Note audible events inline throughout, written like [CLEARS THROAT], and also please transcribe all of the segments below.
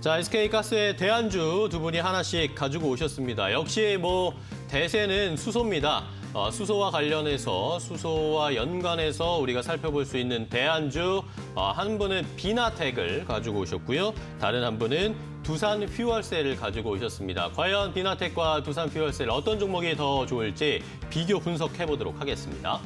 자, SK가스의 대안주 두 분이 하나씩 가지고 오셨습니다. 역시 뭐 대세는 수소입니다. 어, 수소와 관련해서 수소와 연관해서 우리가 살펴볼 수 있는 대안주 어, 한 분은 비나텍을 가지고 오셨고요. 다른 한 분은 두산 퓨얼셀을 가지고 오셨습니다. 과연 비나텍과 두산 퓨얼셀 어떤 종목이 더 좋을지 비교 분석해 보도록 하겠습니다.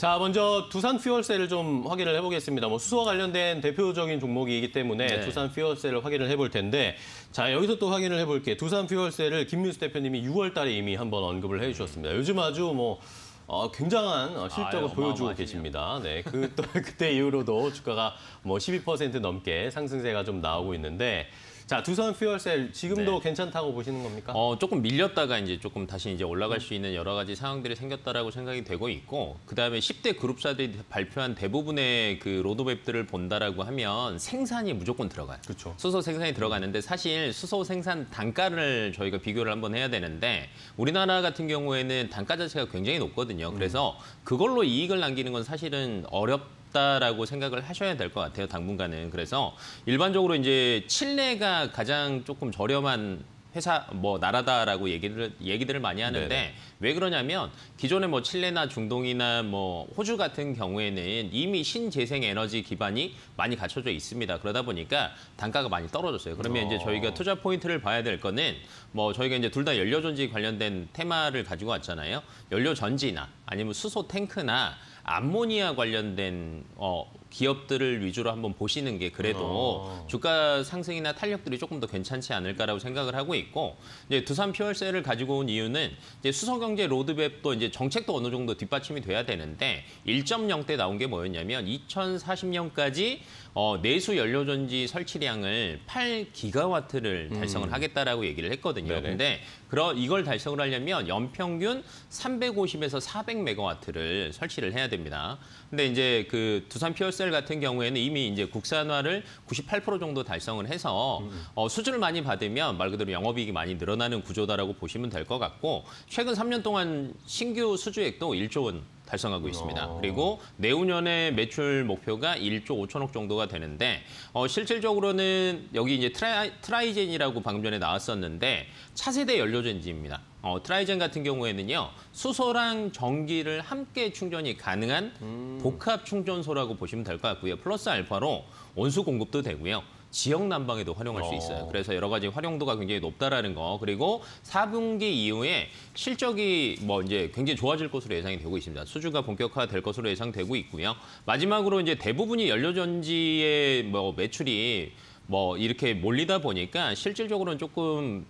자, 먼저 두산 퓨얼셀을 좀 확인을 해보겠습니다. 뭐 수소와 관련된 대표적인 종목이기 때문에 네. 두산 퓨얼셀을 확인을 해볼 텐데, 자 여기서 또 확인을 해볼게. 두산 퓨얼셀을 김민수 대표님이 6월 달에 이미 한번 언급을 해주셨습니다. 요즘 아주 뭐 어, 굉장한 어, 실적을 아유, 보여주고. 계십니다. 네, 그 또 [LAUGHS] 그때 이후로도 주가가 뭐 12% 넘게 상승세가 좀 나오고 있는데, 자 두산 퓨얼셀 지금도 네. 괜찮다고 보시는 겁니까? 어, 조금 밀렸다가 이제 조금 다시 이제 올라갈 수 있는 여러 가지 상황들이 생겼다라고 생각이 되고 있고, 그 다음에 10대 그룹사들이 발표한 대부분의 그 로드맵들을 본다라고 하면 생산이 무조건 들어가요. 그렇죠. 수소 생산이 들어가는데 사실 수소 생산 단가를 저희가 비교를 한번 해야 되는데 우리나라 같은 경우에는 단가 자체가 굉장히 높거든요. 그래서 그걸로 이익을 남기는 건 사실은 어렵 다라고 생각을 하셔야 될 것 같아요. 당분간은. 그래서 일반적으로 이제 칠레가 가장 조금 저렴한 회사 뭐 나라다라고 얘기를 얘기들을 많이 하는데 네네. 왜 그러냐면 기존에 뭐 칠레나 중동이나 뭐 호주 같은 경우에는 이미 신재생 에너지 기반이 많이 갖춰져 있습니다. 그러다 보니까 단가가 많이 떨어졌어요. 그러면 이제 어. 저희가 투자 포인트를 봐야 될 거는 뭐 저희가 이제 둘 다 연료 전지 관련된 테마를 가지고 왔잖아요. 연료 전지나 아니면 수소 탱크나 암모니아 관련된 어 기업들을 위주로 한번 보시는 게 그래도 어. 주가 상승이나 탄력들이 조금 더 괜찮지 않을까라고 생각을 하고 있고 이제 두산 퓨얼셀을 가지고 온 이유는 이제 수소 경제 로드맵도 이제 정책도 어느 정도 뒷받침이 돼야 되는데 1.0대 나온 게 뭐였냐면 2040년까지 어, 내수 연료 전지 설치량을 8기가와트를 달성을 하겠다라고 얘기를 했거든요. 네네. 근데 그러 이걸 달성을 하려면 연평균 350에서 400메가와트를 설치를 해야 됩니다. 근데 이제 그 두산 퓨얼셀 같은 경우에는 이미 이제 국산화를 98% 정도 달성을 해서 어, 수주를 많이 받으면 말 그대로 영업이익이 많이 늘어나는 구조다라고 보시면 될 것 같고 최근 3년 동안 신규 수주액도 1조 원 달성하고 있습니다. 어. 그리고 내후년의 매출 목표가 1조 5천억 정도가 되는데 어, 실질적으로는 여기 이제 트라이, 트라이젠이라고 방금 전에 나왔었는데 차세대 연료전지입니다. 어, 트라이젠 같은 경우에는요 수소랑 전기를 함께 충전이 가능한 복합 충전소라고 보시면 될 것 같고요. 플러스 알파로 온수 공급도 되고요. 지역 난방에도 활용할 수 있어요. 어. 그래서 여러 가지 활용도가 굉장히 높다라는 거. 그리고 4분기 이후에 실적이 뭐 이제 굉장히 좋아질 것으로 예상이 되고 있습니다. 수주가 본격화될 것으로 예상되고 있고요. 마지막으로 이제 대부분이 연료전지의 뭐 매출이 뭐 이렇게 몰리다 보니까 실질적으로는 조금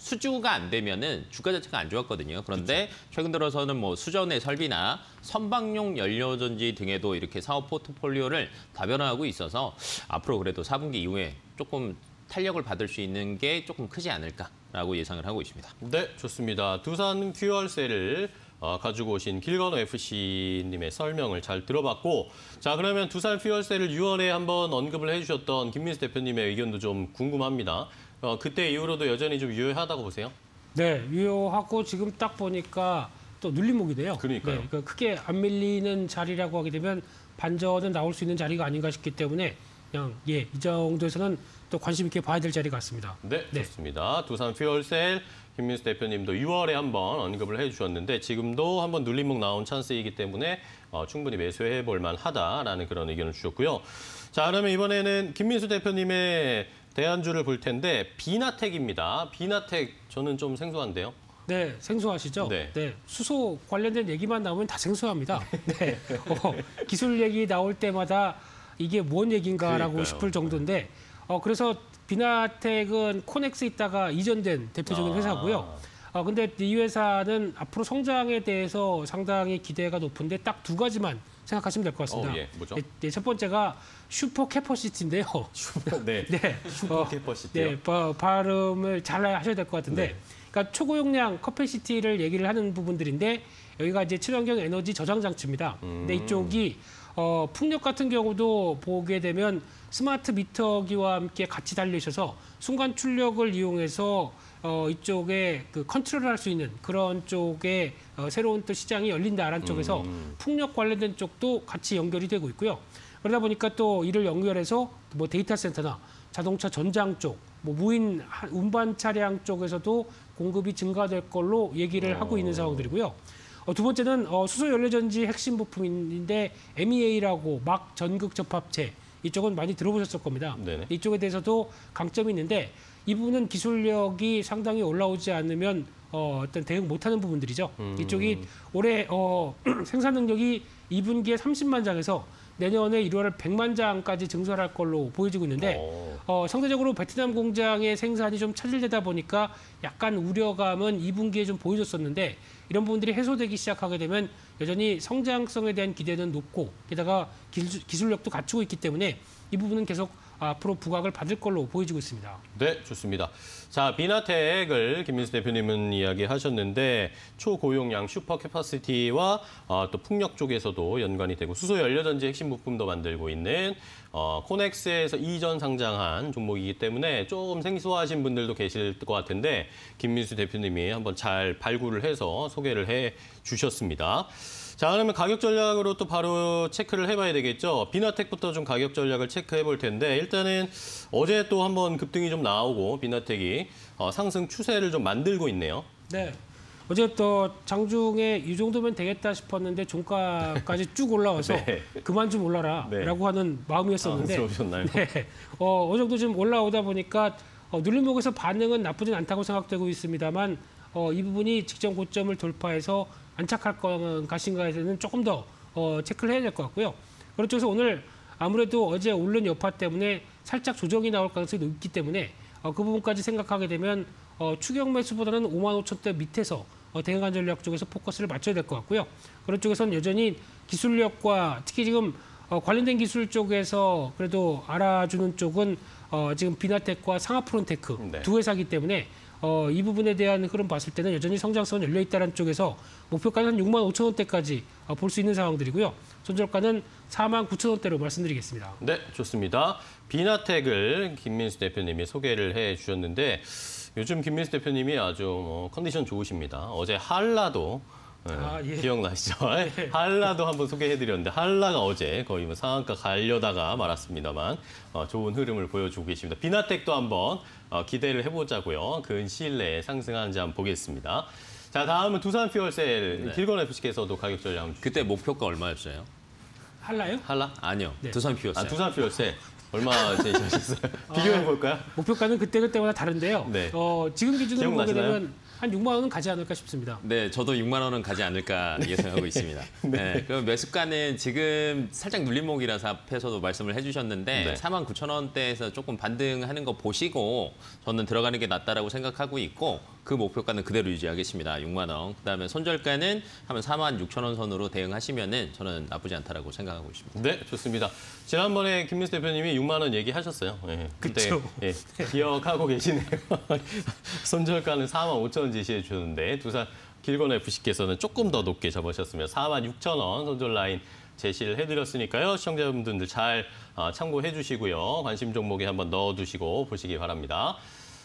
수주가 안 되면은 주가 자체가 안 좋았거든요. 그런데 최근 들어서는 뭐 수전의 설비나 선박용 연료전지 등에도 이렇게 사업 포트폴리오를 다변화하고 있어서 앞으로 그래도 4분기 이후에 조금 탄력을 받을 수 있는 게 조금 크지 않을까라고 예상을 하고 있습니다. 네, 좋습니다. 두산 퓨얼셀을 어, 가지고 오신 길건호 FC님의 설명을 잘 들어봤고, 자 그러면 두산 퓨얼셀을 6월에 한번 언급을 해주셨던 김민수 대표님의 의견도 좀 궁금합니다. 어, 그때 이후로도 여전히 좀 유효하다고 보세요? 네, 유효하고 지금 딱 보니까 또 눌림목이네요. 그러니까요. 네, 그러니까 크게 안 밀리는 자리라고 하게 되면 반전은 나올 수 있는 자리가 아닌가 싶기 때문에 그냥 예, 이 정도에서는 또 관심 있게 봐야 될 자리 같습니다. 네, 네. 좋습니다. 두산 퓨얼셀 김민수 대표님도 6월에 한번 언급을 해주셨는데 지금도 한번 눌림목 나온 찬스이기 때문에 어, 충분히 매수해 볼 만하다라는 그런 의견을 주셨고요. 자, 그러면 이번에는 김민수 대표님의 대안주를 볼 텐데 비나텍입니다. 비나텍 저는 좀 생소한데요. 네, 생소하시죠? 네. 수소 관련된 얘기만 나오면 다 생소합니다. [LAUGHS] [LAUGHS] 네. 어, 기술 얘기 나올 때마다 이게 뭔 얘기인가라고. 싶을 정도인데, 어, 그래서 비나텍은 코넥스 있다가 이전된 대표적인 아. 회사고요. 어, 근데 이 회사는 앞으로 성장에 대해서 상당히 기대가 높은데 딱 두 가지만 생각하시면 될 것 같습니다. 어, 예, 뭐죠? 네, 네, 첫 번째가 super capacity인데요. 네. [LAUGHS] 네. 어, capacity요? 네, 바, 발음을 잘 하셔야 될 것 같은데, 네. 그러니까 초고용량 capacity를 얘기를 하는 부분들인데 여기가 이제 친환경 에너지 저장 장치입니다. 근데 음. 이쪽이 어, 풍력 같은 경우도 보게 되면 스마트 미터기와 함께 같이 있어서 순간 출력을 이용해서 어, 이쪽에 그 컨트롤할 수 있는 그런 쪽에 어, 새로운 또 시장이 열린다라는 쪽에서 음. 풍력 관련된 쪽도 같이 연결이 되고 있고요. 그러다 보니까 또 이를 연결해서 뭐 데이터 센터나 자동차 전장 쪽, 뭐 무인 하- 운반 차량 쪽에서도 공급이 증가될 걸로 얘기를 하고 있는 상황들이고요. 어, 두 번째는 어, 수소 연료전지 핵심 부품인데 MEA라고 막 전극 접합체 이쪽은 많이 들어보셨을 겁니다. 네네. 이쪽에 대해서도 강점이 있는데 이 부분은 기술력이 상당히 올라오지 않으면 어, 어떤 대응 못하는 부분들이죠. 이쪽이 올해 어, [CLEARS THROAT] 생산 능력이 2분기에 30만 장에서 내년에 1월 100만 장까지 증설할 걸로 보여지고 있는데 어. 어, 상대적으로 베트남 공장의 생산이 좀 차질되다 보니까 약간 우려감은 2분기에 좀 보여줬었는데 이런 부분들이 해소되기 시작하게 되면 여전히 성장성에 대한 기대는 높고 게다가 기술, 기술력도 갖추고 있기 때문에 이 부분은 계속 앞으로 부각을 받을 걸로 보여지고 있습니다. 네, 좋습니다. 자, 비나텍을 김민수 대표님은 이야기하셨는데 초고용량 슈퍼 캐파시티와 어, 또 풍력 쪽에서도 연관이 되고 수소 연료전지 핵심 부품도 만들고 있는 어, 코넥스에서 이전 상장한 종목이기 때문에 조금 생소하신 분들도 계실 것 같은데 김민수 대표님이 한번 잘 발굴을 해서 소개를 해 주셨습니다. 자, 그러면 가격 전략으로 또 바로 체크를 해봐야 되겠죠. 비나텍부터 좀 가격 전략을 체크해 볼 텐데 일단은 어제 또 한번 급등이 좀 나오고 비나텍이 어, 상승 추세를 좀 만들고 있네요. 네. 어제 또 장중에 이 정도면 되겠다 싶었는데 종가까지 [LAUGHS] 쭉 올라와서 네. 그만 좀 올라라라고 네. 하는 마음이었었는데 안쓰러우셨나요? 네. 어, 어느 정도 좀 올라오다 보니까 어, 눌림목에서 반응은 나쁘진 않다고 생각되고 있습니다만 어, 이 부분이 직전 고점을 돌파해서 안착할 것인가에 대해서는 조금 더 어, 체크를 해야 될 것 같고요. 쪽에서 오늘 아무래도 어제 오른 여파 때문에 살짝 조정이 나올 가능성이 높기 때문에 어, 그 부분까지 생각하게 되면 어, 추격 매수보다는 5만 5천 대 밑에서 어, 대응한 전략 쪽에서 포커스를 맞춰야 될 것 같고요. 그런 쪽에서는 여전히 기술력과 특히 지금 어, 관련된 기술 쪽에서 그래도 알아주는 쪽은 어, 지금 비나텍과 상하프론테크 네. 두 회사이기 때문에 어, 이 부분에 대한 흐름 봤을 때는 여전히 성장성은 열려 있다는 쪽에서 목표가는 한 6만 5천 원대까지 어, 볼수 있는 상황들이고요. 손절가는 4만 9천 원대로 말씀드리겠습니다. 네, 좋습니다. 비나텍을 김민수 대표님이 소개를 해 주셨는데 요즘 김민수 대표님이 아주 뭐 컨디션 좋으십니다. 어제 한라도 예, 아, 예. 기억나시죠? [LAUGHS] 한라도 한번 소개해드렸는데 한라가 어제 거의 뭐 상한가 가려다가 말았습니다만 어, 좋은 흐름을 보여주고 계십니다. 비나텍도 한번 어, 기대를 해보자고요. 근 시일 내에 상승하는지 한번 보겠습니다. 자 다음은 두산 퓨얼셀 네. 길건 FC께서도 가격 전략 그때 목표가 얼마였어요? 할라요? 한라? 아니요. 네. 두산 피었어요. 아 두산 퓨얼셀 얼마 제시하셨어요? [LAUGHS] 비교해 볼까요? 목표가는 그때 그때마다 다른데요. 네. 어, 지금 기준으로 보게? 되면 한 6만 원은 가지 않을까 싶습니다. 네, 저도 6만 원은 가지 않을까 예상하고 있습니다. [LAUGHS] 네. 그럼 매수가는 지금 살짝 눌림목이라서 앞에서도 말씀을 해주셨는데 네. 4만 9천 원대에서 조금 반등하는 거 보시고 저는 들어가는 게 낫다라고 생각하고 있고 그 목표가는 그대로 유지하겠습니다. 6만 원. 그다음에 손절가는 하면 4만 6천 원 선으로 대응하시면은 저는 나쁘지 않다라고 생각하고 있습니다. 네, 좋습니다. 지난번에 김민수 대표님이 6만 원 얘기하셨어요. 예, 그때. 예, 기억하고 계시네요. [LAUGHS] 손절가는 4만 5천 원 제시해 주셨는데 두산 길건 FC께서는 조금 더 높게 잡으셨으면 4만 6천 원 손절 라인 제시를 해드렸으니까요. 시청자분들 잘 어, 참고해 주시고요. 관심 종목에 한번 넣어두시고 보시기 바랍니다.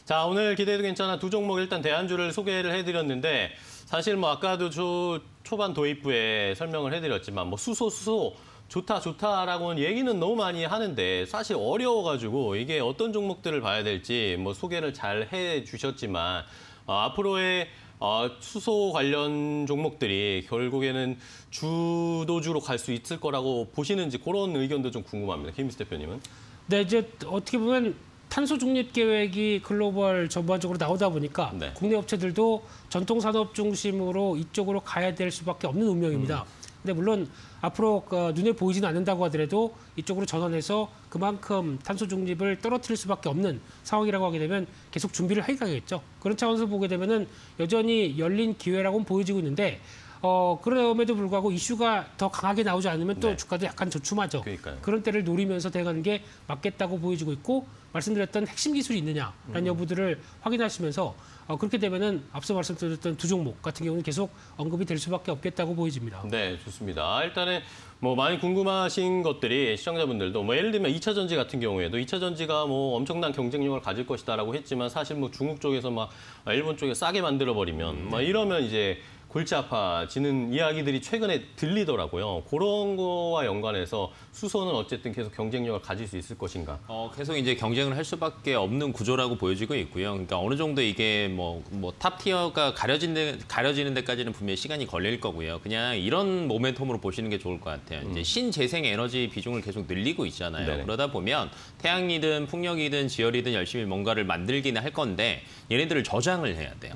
자, 오늘 기대도 괜찮아 두 종목 일단 대안주를 소개를 해드렸는데 사실 뭐 아까도 초, 초반 도입부에 설명을 해드렸지만 뭐 수소 수소 좋다 좋다라고는 얘기는 너무 많이 하는데 사실 어려워가지고 이게 어떤 종목들을 봐야 될지 뭐 소개를 잘 해주셨지만 어, 앞으로의 어, 수소 관련 종목들이 결국에는 주도주로 갈 수 있을 거라고 보시는지 그런 의견도 좀 궁금합니다. 김미수 대표님은. 네, 이제 어떻게 보면 탄소 중립 계획이 글로벌 전반적으로 나오다 보니까 네. 국내 업체들도 전통 산업 중심으로 이쪽으로 가야 될 수밖에 없는 운명입니다. 음. 근데 물론 앞으로 그 눈에 보이지는 않는다고 하더라도 이쪽으로 전환해서 그만큼 탄소 중립을 떨어뜨릴 수밖에 없는 상황이라고 하게 되면 계속 준비를 해가겠죠. 그런 차원에서 보게 되면은 여전히 열린 기회라고는 보여지고 있는데 어 그럼에도 불구하고 이슈가 더 강하게 나오지 않으면 또 네. 주가도 약간 저춤하죠. 그러니까요. 그런 때를 노리면서 대응하는 게 맞겠다고 보여지고 있고 말씀드렸던 핵심 기술이 있느냐라는 음. 여부들을 확인하시면서 어, 그렇게 되면은 앞서 말씀드렸던 두 종목 같은 경우는 계속 언급이 될 수밖에 없겠다고 보여집니다. 네, 좋습니다. 일단은 뭐 많이 궁금하신 것들이 시청자분들도 뭐 예를 들면 2차 전지 같은 경우에도 2차 전지가 뭐 엄청난 경쟁력을 가질 것이다라고 했지만 사실 뭐 중국 쪽에서 막 일본 쪽에 싸게 만들어 버리면 막 이러면 이제 골치 아파지는 이야기들이 최근에 들리더라고요. 그런 거와 연관해서 수소는 어쨌든 계속 경쟁력을 가질 수 있을 것인가. 어, 계속 이제 경쟁을 할 수밖에 없는 구조라고 보여지고 있고요. 그러니까 어느 정도 이게 뭐, 뭐 탑티어가 가려진 데, 가려지는 데까지는 분명히 시간이 걸릴 거고요. 그냥 이런 모멘텀으로 보시는 게 좋을 것 같아요. 이제 신재생 에너지 비중을 계속 늘리고 있잖아요. 네네. 그러다 보면 태양이든 풍력이든 지열이든 열심히 뭔가를 만들기는 할 건데 얘네들을 저장을 해야 돼요.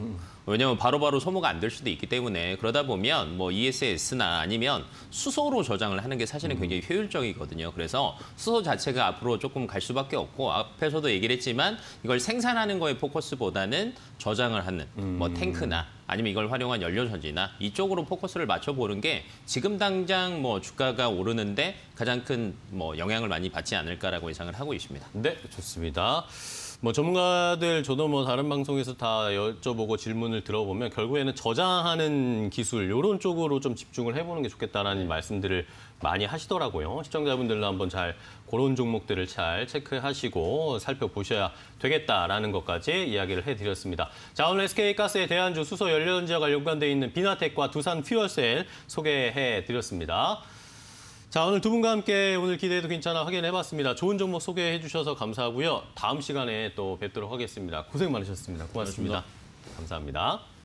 왜냐하면 바로바로 소모가 안 될 수도 있기 때문에 그러다 보면 뭐 ESS나 아니면 수소로 저장을 하는 게 사실은 굉장히 효율적이거든요. 그래서 수소 자체가 앞으로 조금 갈 수밖에 없고 앞에서도 얘기를 했지만 이걸 생산하는 거에 포커스보다는 저장을 하는 뭐 탱크나 아니면 이걸 활용한 연료전지나 이쪽으로 포커스를 맞춰보는 게 지금 당장 뭐 주가가 오르는데 가장 큰 뭐 영향을 많이 받지 않을까라고 예상을 하고 있습니다. 네, 좋습니다. 뭐 전문가들 저도 뭐 다른 방송에서 다 여쭤보고 질문을 들어보면 결국에는 저장하는 기술 이런 쪽으로 좀 집중을 해보는 게 좋겠다라는 말씀들을 많이 하시더라고요. 시청자분들도 한번 잘 그런 종목들을 잘 체크하시고 살펴보셔야 되겠다라는 것까지 이야기를 해드렸습니다. 자 오늘 SK가스의 대안주 수소 연료전지와 연관돼 있는 비나텍과 두산 퓨얼셀 소개해드렸습니다. 자, 오늘 두 분과 함께 오늘 기대해도 괜찮아 확인해봤습니다. 좋은 종목 소개해 주셔서 감사하고요. 다음 시간에 또 뵙도록 하겠습니다. 고생 많으셨습니다. 고맙습니다. 감사합니다.